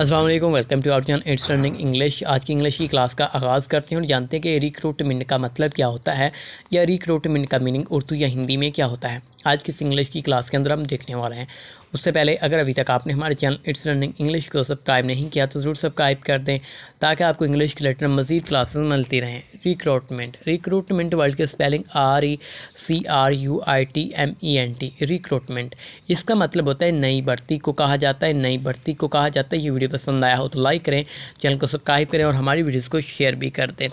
Aslam welcome to our channel it's learning English आज की English की क्लास का आगाज़ करते हैं और जानते हैं कि रिक्रूटमेंट का मतलब क्या होता है या रिक्रूटमेंट का मीनिंग उर्दू या हिंदी में क्या होता है। आज की इंग्लिश की क्लास के अंदर हम देखने वाले हैं। उससे पहले अगर अभी तक आपने हमारे चैनल इट्स लर्निंग इंग्लिश को सब्सक्राइब नहीं किया तो ज़रूर सब्सक्राइब कर दें, ताकि आपको इंग्लिश के रिलेटेड मज़ीद क्लासेस मिलती रहें। रिक्रूटमेंट रिक्रूटमेंट वर्ड की spelling R E C R U I T M E N T recruitment इसका मतलब होता है नई भर्ती को कहा जाता है, नई भर्ती को कहा जाता है। ये वीडियो पसंद आया हो तो लाइक करें चैनल को सब्सक्राइब करें और हमारी वीडियोज़ को शेयर भी कर दें।